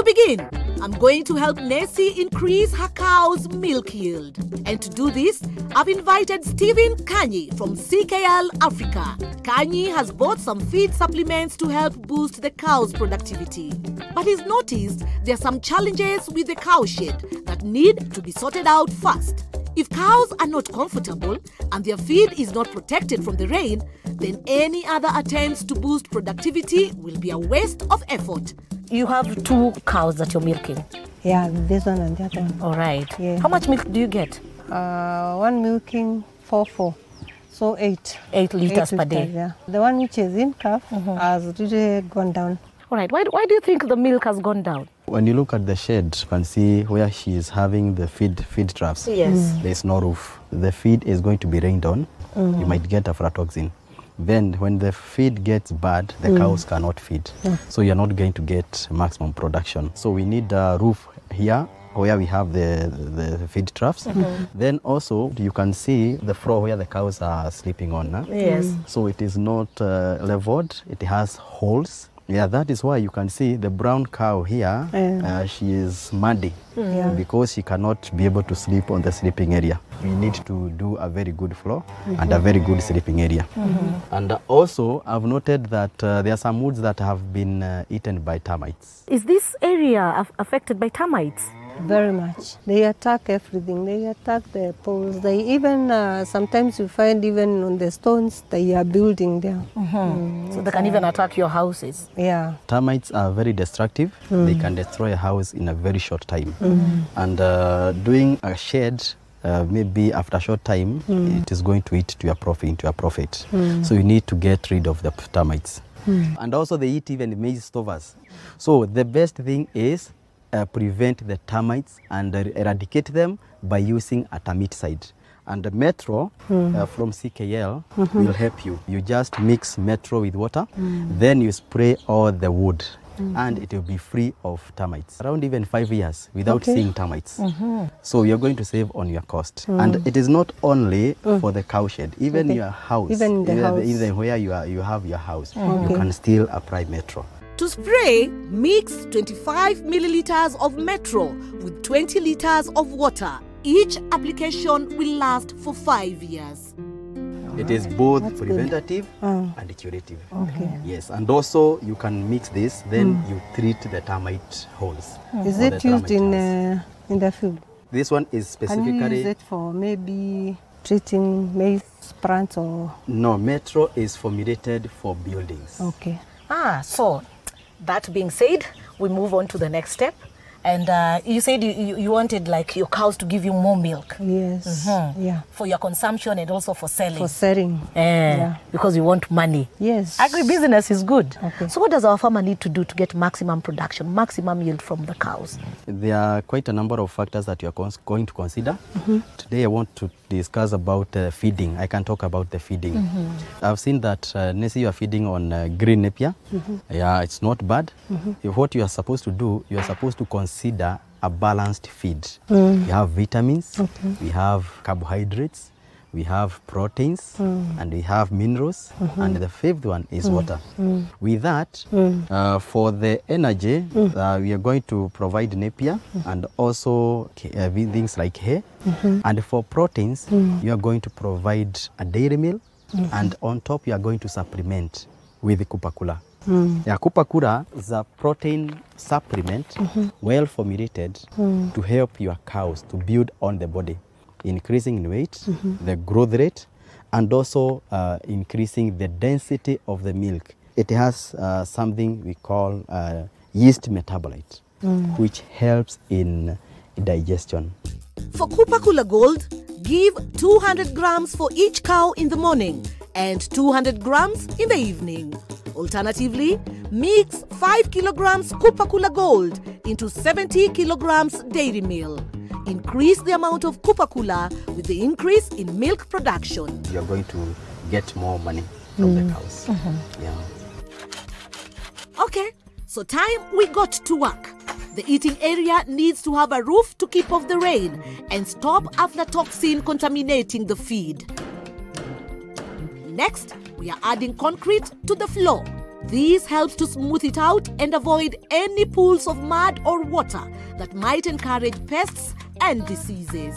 To begin, I'm going to help Nessie increase her cow's milk yield. And to do this, I've invited Stephen Kanyi from CKL Africa. Kanyi has bought some feed supplements to help boost the cow's productivity. But he's noticed there are some challenges with the cow shed that need to be sorted out first. If cows are not comfortable and their feed is not protected from the rain, then any other attempts to boost productivity will be a waste of effort. You have two cows that you're milking. Yeah, this one and that one. All right. Yeah. How much milk do you get? Uh, one milking four four, so eight. Eight liters Eight per day. Yeah, the one which is in calf has really gone down. All right. Why, why do you think the milk has gone down? When you look at the shed, you can see where she is having the feed feed troughs. Yes. There's no roof. The feed is going to be rained on. You might get aflatoxin. Then when the feed gets bad, the mm. cows cannot feed. Yeah. So you're not going to get maximum production. So we need a roof here where we have the, the feed troughs. Mm -hmm. Then also you can see the floor where the cows are sleeping on. huh? Yes. Mm. So it is not uh, leveled, it has holes. Yeah, that is why you can see the brown cow here, Yeah. uh, she is muddy Yeah. because she cannot be able to sleep on the sleeping area. We need to do a very good floor mm -hmm. and a very good sleeping area. Mm -hmm. And also, I've noted that uh, there are some woods that have been uh, eaten by termites. Is this area aff- affected by termites? Very much. They attack everything. They attack the poles. They even uh, sometimes you find even on the stones they are building there. So they can even attack your houses. Yeah. Termites are very destructive. They can destroy a house in a very short time. And uh, doing a shed, uh, maybe after a short time, it is going to eat to your profit, into your profit. So you need to get rid of the termites. And also they eat even maize stovers. So the best thing is uh, prevent the termites and er- eradicate them by using a termiticide. And the Metro uh, hmm. from CKL mm-hmm. will help you. You just mix Metro with water, hmm. then you spray all the wood, hmm. and it will be free of termites. Around even five years without Okay. seeing termites. Mm-hmm. So you're going to save on your cost. And it is not only for the cowshed, even Okay. your house, Even in the house. even where you, are, you have your house, you can still apply Metro. To spray, mix 25 milliliters of Metro with 20 liters of water. Each application will last for five years. It is both That's preventative Oh. and curative. Okay. Yes, and also you can mix this, then you treat the termite holes. Is it used in uh, in the field? This one is specifically... Can you use specifically it for maybe treating maize plants or? no metro is formulated for buildings. Okay. Ah, so that being said, we move on to the next step. And uh, you said you, you, you wanted like your cows to give you more milk Yes. Mhm. Yeah. for your consumption and also for selling. For selling. Eh, Yeah. Because you want money. Yes. Agribusiness is good. Okay. So what does our farmer need to do to get maximum production, maximum yield from the cows? There are quite a number of factors that you are cons- going to consider. Today I want to discuss about uh, feeding. I can talk about the feeding. I've seen that uh, Nessie, you are feeding on uh, green napier. Yeah, it's not bad. If what you are supposed to do, you are supposed to consider a balanced feed. Mm. We have vitamins, okay. we have carbohydrates, we have proteins, mm. and we have minerals, mm -hmm. and the fifth one is mm. water. With that, uh, for the energy, uh, we are going to provide napier and also uh, things like hay. -hmm. And for proteins, you are going to provide a dairy meal, -hmm. and on top, you are going to supplement with kupakula. Yeah, Kupakula is a protein supplement, well formulated to help your cows to build on the body, increasing in weight, the growth rate, and also uh, increasing the density of the milk. It has uh, something we call uh, yeast metabolite, which helps in digestion. For Kupakula Gold, give 200 grams for each cow in the morning and 200 grams in the evening. Alternatively, mix 5 kilograms Kupakula Gold into 70 kilograms dairy meal. Increase the amount of Kupakula with the increase in milk production. You're going to get more money from the mm. cows. Mm-hmm. Yeah. Okay, so time we got to work. The eating area needs to have a roof to keep off the rain and stop aflatoxin contaminating the feed. Next, we are adding concrete to the floor. This helps to smooth it out and avoid any pools of mud or water that might encourage pests and diseases.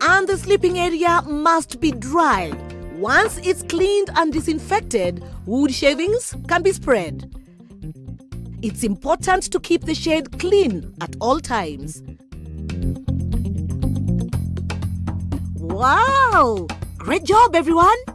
And the sleeping area must be dry. Once it's cleaned and disinfected, wood shavings can be spread. It's important to keep the shed clean at all times. Wow! Great job, everyone!